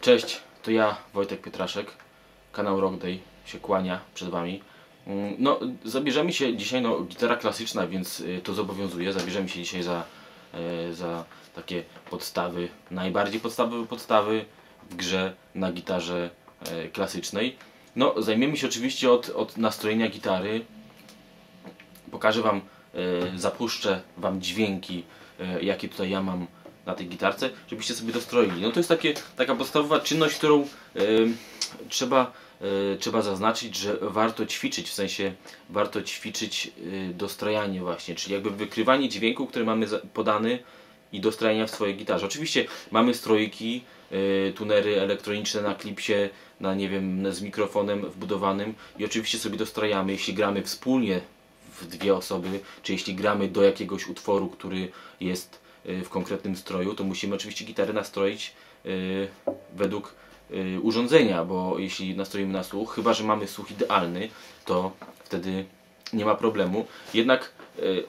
Cześć, to ja, Wojtek Pietraszek. Kanał Rock Day się kłania przed Wami. Mm, No, zabierzemy się dzisiaj, no, gitara klasyczna, więc y, to zobowiązuje. Zabierzemy się dzisiaj za, e, za takie podstawy, najbardziej podstawowe podstawy w grze na gitarze e, klasycznej. No, zajmiemy się oczywiście od, od nastrojenia gitary. Pokażę Wam, e, zapuszczę Wam dźwięki, jakie tutaj ja mam na tej gitarce, żebyście sobie dostroili. No to jest takie, taka podstawowa czynność, którą trzeba, e, trzeba zaznaczyć, że warto ćwiczyć, w sensie warto ćwiczyć e, dostrajanie właśnie, czyli jakby wykrywanie dźwięku, który mamy podany i dostrajania w swojej gitarze. Oczywiście mamy strojki, e, tunery elektroniczne na klipsie, na nie wiem, z mikrofonem wbudowanym i oczywiście sobie dostrajamy, jeśli gramy wspólnie w dwie osoby, czy jeśli gramy do jakiegoś utworu, który jest y, w konkretnym stroju, to musimy oczywiście gitarę nastroić y, według y, urządzenia, bo jeśli nastroimy na słuch, chyba że mamy słuch idealny, to wtedy nie ma problemu. Jednak y,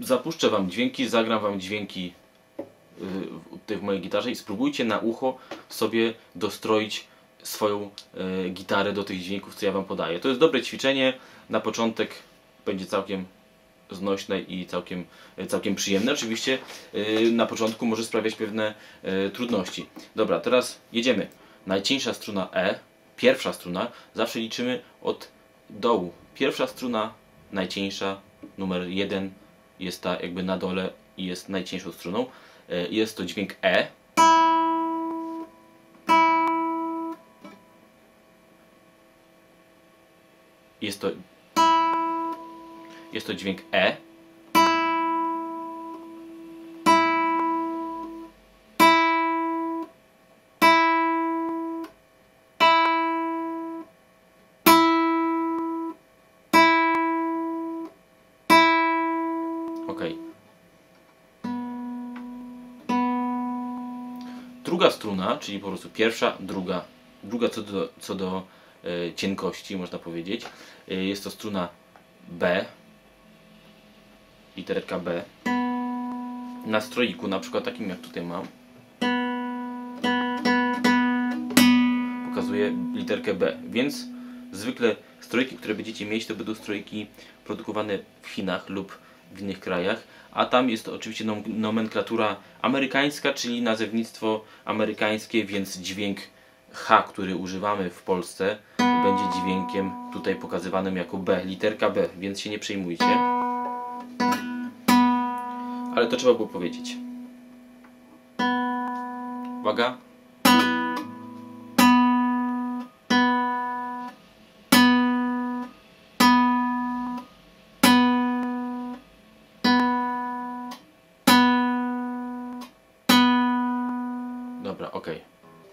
zapuszczę Wam dźwięki, zagram Wam dźwięki y, w- tutaj w mojej gitarze i spróbujcie na ucho sobie dostroić swoją y, gitarę do tych dźwięków, co ja Wam podaję. To jest dobre ćwiczenie. Na początek będzie całkiem znośne i całkiem, całkiem przyjemne. Oczywiście yy, na początku może sprawiać pewne yy, trudności. Dobra, teraz jedziemy. Najcieńsza struna E, pierwsza struna, zawsze liczymy od dołu. Pierwsza struna, najcieńsza, numer 1 jest ta jakby na dole i jest najcieńszą struną. Yy, jest to dźwięk E. Jest to jest to dźwięk E. Druga struna, czyli po prostu pierwsza, druga, druga co do, co do e, cienkości, można powiedzieć. E, jest to struna B, literka B. Na stroiku, na przykład takim jak tutaj mam, pokazuje literkę B, więc zwykle strojki, które będziecie mieć, to będą strojki produkowane w Chinach lub w innych krajach, a tam jest oczywiście nom- nomenklatura amerykańska, czyli nazewnictwo amerykańskie, więc dźwięk H, który używamy w Polsce, będzie dźwiękiem tutaj pokazywanym jako B, literka B, więc się nie przejmujcie. Ale to trzeba było powiedzieć. Uwaga. Dobra, ok.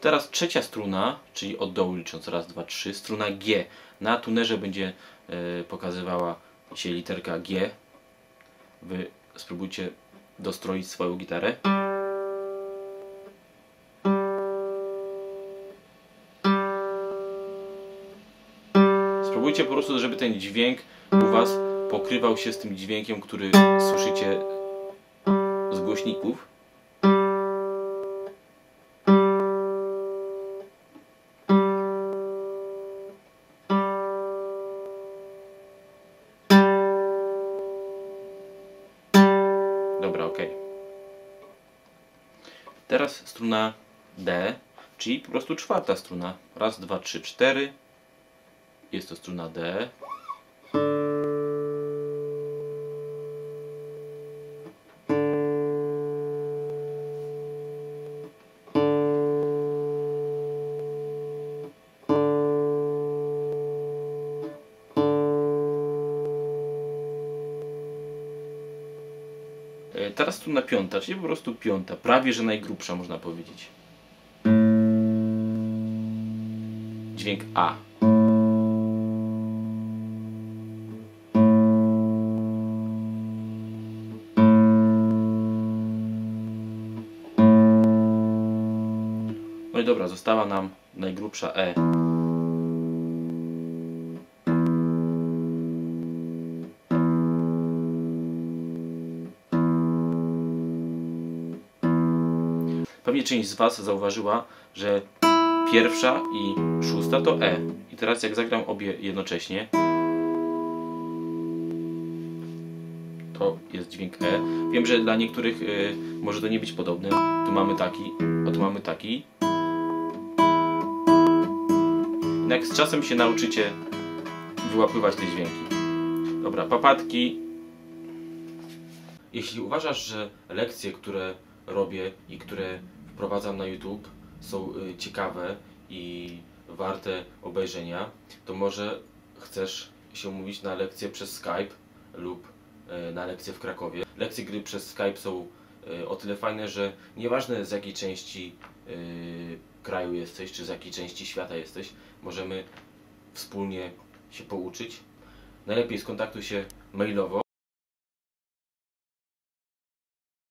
Teraz trzecia struna, czyli od dołu licząc raz, dwa, trzy, struna G. Na tunerze będzie e, pokazywała się literka G. Wy spróbujcie dostroić swoją gitarę. Spróbujcie po prostu, żeby ten dźwięk u Was pokrywał się z tym dźwiękiem, który słyszycie z głośników. Dobra, ok. Teraz struna D, czyli po prostu czwarta struna. Raz, dwa, trzy, cztery. Jest to struna D. Teraz struna piąta, czyli po prostu piąta, prawie że najgrubsza można powiedzieć. Dźwięk A. No i dobra, została nam najgrubsza E. Pewnie część z Was zauważyła, że pierwsza i szósta to E. I teraz jak zagram obie jednocześnie, to jest dźwięk E. Wiem, że dla niektórych y, może to nie być podobne. Tu mamy taki, a tu mamy taki. Jak z czasem się nauczycie wyłapywać te dźwięki. Dobra, papatki. Jeśli uważasz, że lekcje, które robię i które wprowadzam na YouTube są y, ciekawe i warte obejrzenia, to może chcesz się umówić na lekcję przez Skype lub y, na lekcję w Krakowie. Lekcje gry przez Skype są y, o tyle fajne, że nieważne z jakiej części kraju jesteś, czy z jakiej części świata jesteś, możemy wspólnie się pouczyć. Najlepiej skontaktuj się mailowo